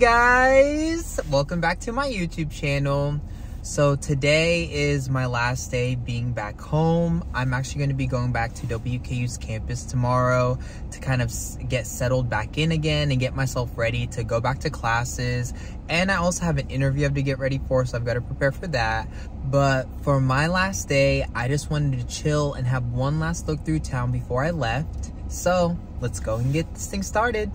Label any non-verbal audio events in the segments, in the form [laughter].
Guys, welcome back to my YouTube channel. So today is my last day being back home. I'm actually going to be going back to WKU's campus tomorrow to kind of get settled back in again and get myself ready to go back to classes. And I also have an interview I have to get ready for, so I've got to prepare for that. But for my last day, I just wanted to chill and have one last look through town before I left. So let's go and get this thing started.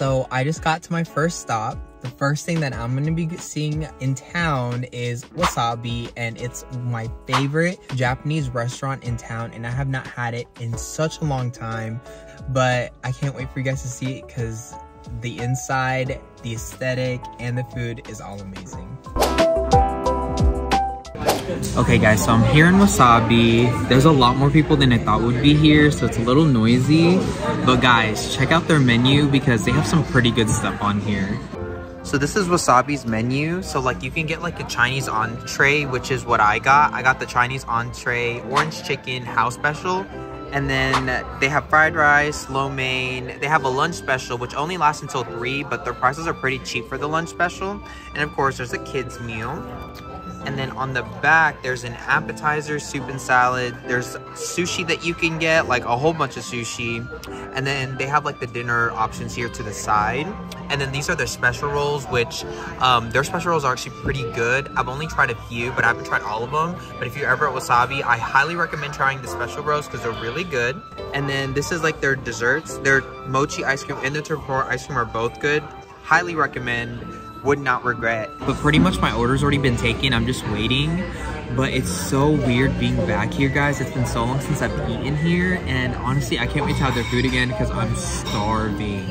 So I just got to my first stop. The first thing that I'm gonna be seeing in town is Wasabi and it's my favorite Japanese restaurant in town and I have not had it in such a long time, but I can't wait for you guys to see it because the inside, the aesthetic, and the food is all amazing. Okay guys, so I'm here in Wasabi. There's a lot more people than I thought would be here, so it's a little noisy. But guys, check out their menu because they have some pretty good stuff on here. So this is Wasabi's menu. So like you can get like a Chinese entree, which is what I got. I got the Chinese entree, orange chicken, house special. And then they have fried rice, lo mein. They have a lunch special, which only lasts until 3, but their prices are pretty cheap for the lunch special. And of course, there's a kid's meal. And then on the back, there's an appetizer, soup and salad. There's sushi that you can get, like a whole bunch of sushi. And then they have like the dinner options here to the side. And then these are their special rolls, which um, their special rolls are actually pretty good. I've only tried a few, but I haven't tried all of them. But if you're ever at Wasabi, I highly recommend trying the special rolls because they're really good. And then this is like their desserts. Their mochi ice cream and the tempura ice cream are both good. Highly recommend would not regret. But pretty much my order's already been taken. I'm just waiting. But it's so weird being back here, guys. It's been so long since I've eaten here. And honestly, I can't wait to have their food again because I'm starving.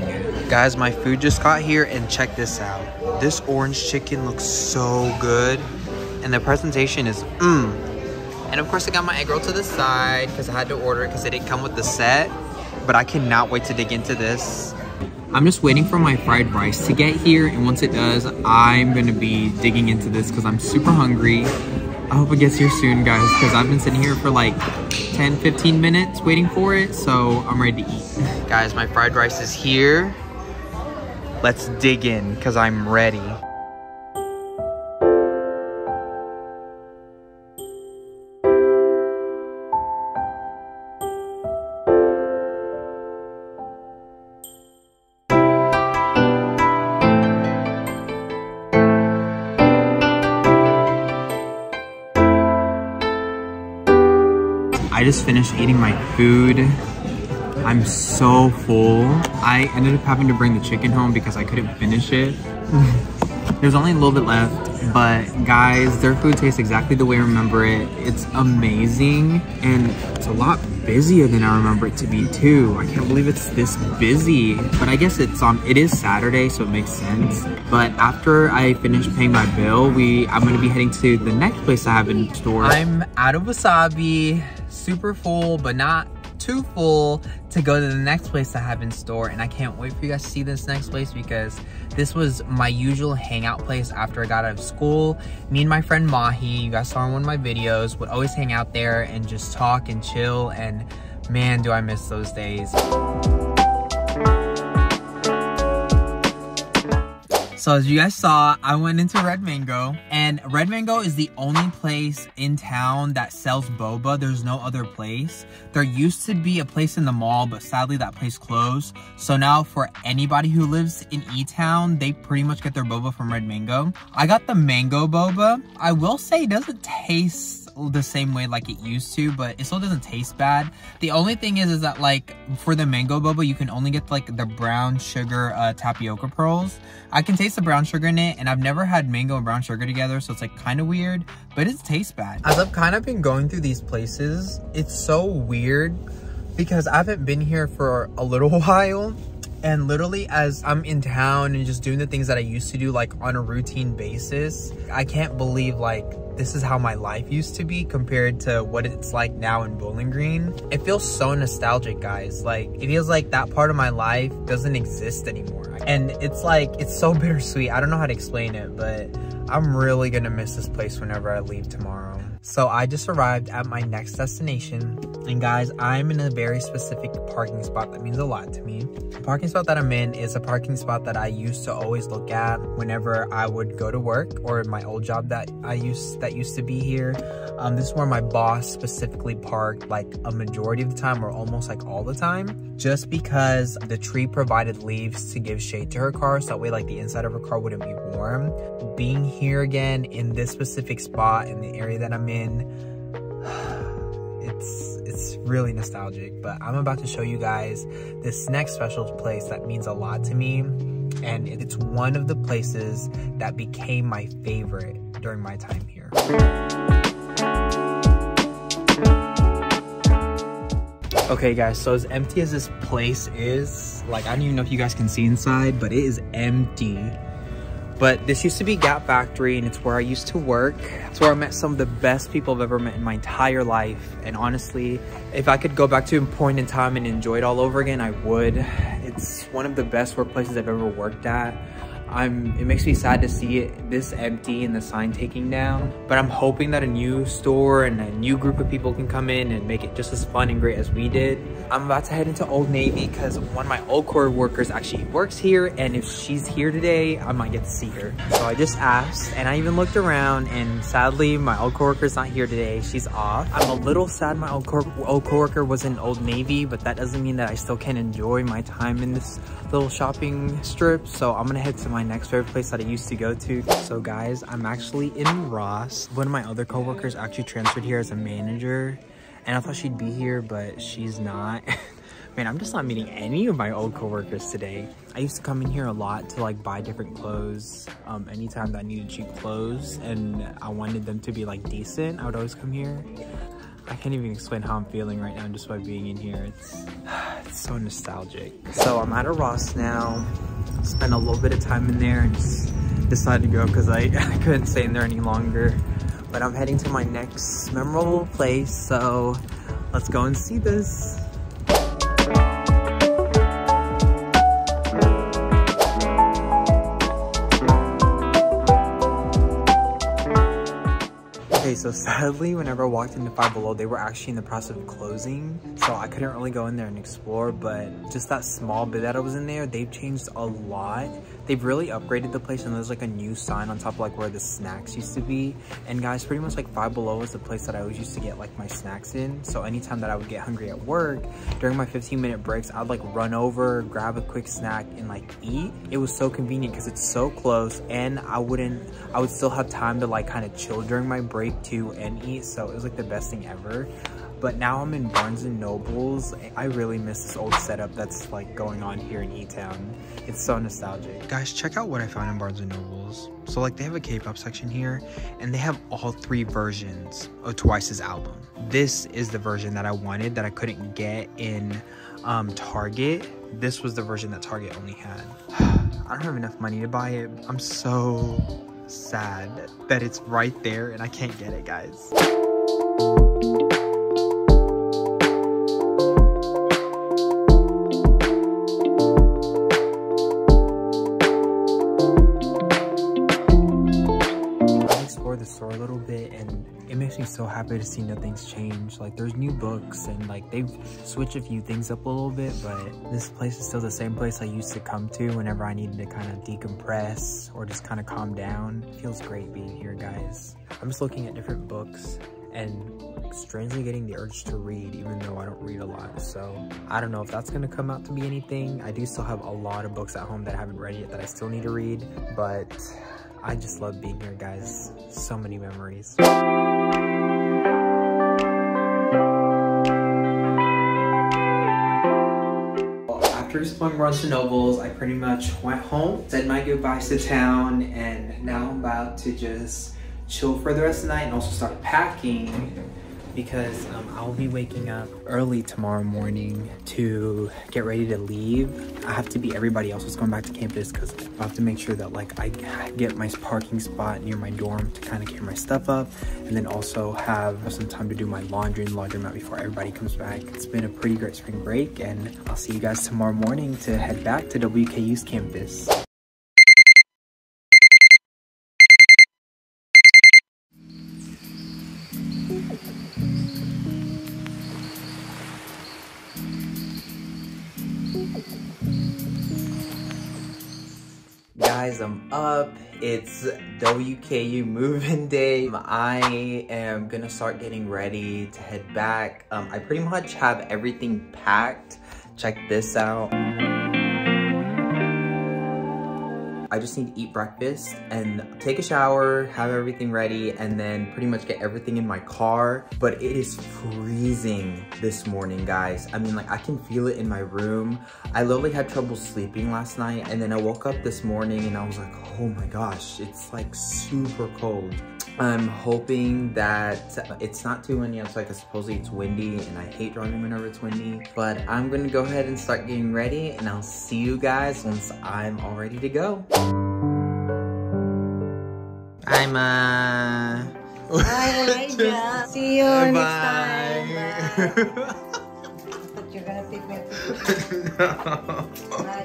Guys, my food just got here and check this out. This orange chicken looks so good. And the presentation is mmm. And of course, I got my egg roll to the side because I had to order it because it didn't come with the set. But I cannot wait to dig into this. I'm just waiting for my fried rice to get here and once it does, I'm gonna be digging into this because I'm super hungry. I hope it gets here soon guys because I've been sitting here for like 10, 15 minutes waiting for it so I'm ready to eat. Guys, my fried rice is here. Let's dig in because I'm ready. I just finished eating my food. I'm so full. I ended up having to bring the chicken home because I couldn't finish it. [laughs] There's only a little bit left, but guys, their food tastes exactly the way I remember it. It's amazing, and it's a lot busier than I remember it to be too. I can't believe it's this busy, but I guess it's on. It is Saturday, so it makes sense. But after I finish paying my bill, we I'm gonna be heading to the next place I have in store. I'm out of wasabi, super full, but not too full to go to the next place I have in store and I can't wait for you guys to see this next place because this was my usual hangout place after I got out of school. Me and my friend Mahi, you guys saw in one of my videos, would always hang out there and just talk and chill and man do I miss those days. So as you guys saw, I went into Red Mango and Red Mango is the only place in town that sells boba. There's no other place. There used to be a place in the mall, but sadly that place closed. So now for anybody who lives in E-Town, they pretty much get their boba from Red Mango. I got the mango boba. I will say it doesn't taste the same way like it used to, but it still doesn't taste bad. The only thing is, is that like for the mango boba, you can only get like the brown sugar uh, tapioca pearls. I can taste the brown sugar in it, and I've never had mango and brown sugar together, so it's like kind of weird, but it tastes bad. As I've kind of been going through these places, it's so weird because I haven't been here for a little [laughs] while And literally as I'm in town and just doing the things that I used to do like on a routine basis, I can't believe like this is how my life used to be compared to what it's like now in Bowling Green. It feels so nostalgic, guys. Like, it feels like that part of my life doesn't exist anymore. And it's like, it's so [laughs] bittersweet. I don't know how to explain it, but I'm really gonna miss this place whenever I leave tomorrow. So I just arrived at my next destination. And guys, I'm in a very specific parking spot that means a lot to me. The parking spot that I'm in is a parking spot that I used to always look at whenever I would go to work or my old job that I used that used to be here. Um, this is where my boss specifically parked like a majority of the time or almost like all the time just because the tree provided leaves to give shade to her car so that way like the inside of her car wouldn't be warm. Being here again in this specific spot in the area that I'm in, [sighs] it's it's really nostalgic but i'm about to show you guys this next special place that means a lot to me and it's one of the places that became my favorite during my time here okay guys so as empty as this place is like i don't even know if you guys can see inside but it is empty but this used to be Gap Factory and it's where I used to work. It's where I met some of the best people I've ever met in my entire life. And honestly, if I could go back to a point in time and enjoy it all over again, I would. It's one of the best workplaces I've ever worked at. I'm, it makes me sad to see it this empty and the sign taking down. But I'm hoping that a new store and a new group of people can come in and make it just as fun and great as we did. I'm about to head into Old Navy because one of my old core workers actually works here. And if she's here today, I might get to see her. So I just asked and I even looked around and sadly my old coworker's not here today. She's off. I'm a little sad my old, old coworker was in Old Navy, but that doesn't mean that I still can't enjoy my time in this little shopping strip. So I'm gonna head to my my next favorite place that I used to go to. So guys, I'm actually in Ross. One of my other coworkers actually transferred here as a manager and I thought she'd be here, but she's not. [laughs] Man, I'm just not meeting any of my old coworkers today. I used to come in here a lot to like buy different clothes. Um, anytime that I needed cheap clothes and I wanted them to be like decent, I would always come here. I can't even explain how I'm feeling right now just by being in here. It's, it's so nostalgic. So I'm at a Ross now. Spent a little bit of time in there and decided to go because I, [laughs] I couldn't stay in there any longer. But I'm heading to my next memorable place, so let's go and see this. So sadly, whenever I walked into Five Below, they were actually in the process of closing. So I couldn't really go in there and explore, but just that small bit that I was in there, they've changed a lot. They've really upgraded the place and there's like a new sign on top of like where the snacks used to be. And guys, pretty much like Five Below is the place that I always used to get like my snacks in. So anytime that I would get hungry at work, during my 15 minute breaks, I'd like run over, grab a quick snack and like eat. It was so convenient because it's so close and I wouldn't, I would still have time to like kind of chill during my break too and eat so it was like the best thing ever but now I'm in Barnes and Nobles. I really miss this old setup that's like going on here in E-Town. It's so nostalgic. Guys, check out what I found in Barnes and Nobles. So like they have a K-pop section here and they have all three versions of Twice's album. This is the version that I wanted that I couldn't get in um, Target. This was the version that Target only had. [sighs] I don't have enough money to buy it. I'm so sad that it's right there and I can't get it, guys. So happy to see nothing's changed like there's new books and like they've switched a few things up a little bit but this place is still the same place i used to come to whenever i needed to kind of decompress or just kind of calm down. It feels great being here guys. I'm just looking at different books and strangely getting the urge to read even though I don't read a lot. So I don't know if that's gonna come out to be anything. I do still have a lot of books at home that I haven't read yet that I still need to read but I just love being here, guys. So many memories. After exploring Barnes & Nobles, I pretty much went home, said my goodbyes to town, and now I'm about to just chill for the rest of the night and also start packing because um, I'll be waking up early tomorrow morning to get ready to leave. I have to be everybody else who's going back to campus because I have to make sure that like I get my parking spot near my dorm to kind of carry my stuff up and then also have some time to do my laundry and laundromat before everybody comes back. It's been a pretty great spring break and I'll see you guys tomorrow morning to head back to WKU's campus. Guys, I'm up. It's WKU moving day. I am gonna start getting ready to head back. Um, I pretty much have everything packed. Check this out. I just need to eat breakfast and take a shower, have everything ready, and then pretty much get everything in my car. But it is freezing this morning, guys. I mean, like, I can feel it in my room. I literally had trouble sleeping last night, and then I woke up this morning and I was like, oh my gosh, it's like super cold. I'm hoping that it's not too windy outside because supposedly it's windy and I hate driving whenever it's windy. But I'm gonna go ahead and start getting ready and I'll see you guys once I'm all ready to go. I'm uh Hi, [laughs] Elijah. See you Bye. next time. Bye. [laughs] but you're gonna pick me up. [laughs] Bye,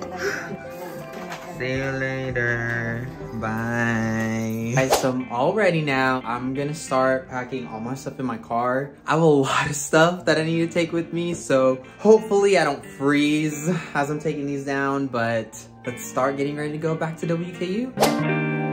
See you later. Bye. Guys, so I'm all ready now. I'm gonna start packing all my stuff in my car. I have a lot of stuff that I need to take with me, so hopefully I don't freeze as I'm taking these down, but let's start getting ready to go back to WKU.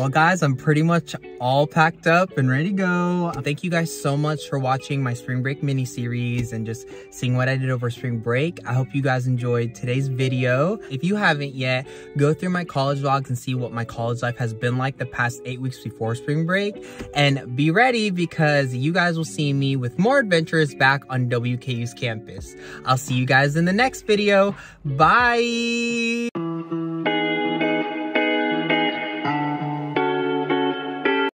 Well guys, I'm pretty much all packed up and ready to go. Thank you guys so much for watching my spring break mini series and just seeing what I did over spring break. I hope you guys enjoyed today's video. If you haven't yet, go through my college vlogs and see what my college life has been like the past eight weeks before spring break. And be ready because you guys will see me with more adventures back on WKU's campus. I'll see you guys in the next video. Bye!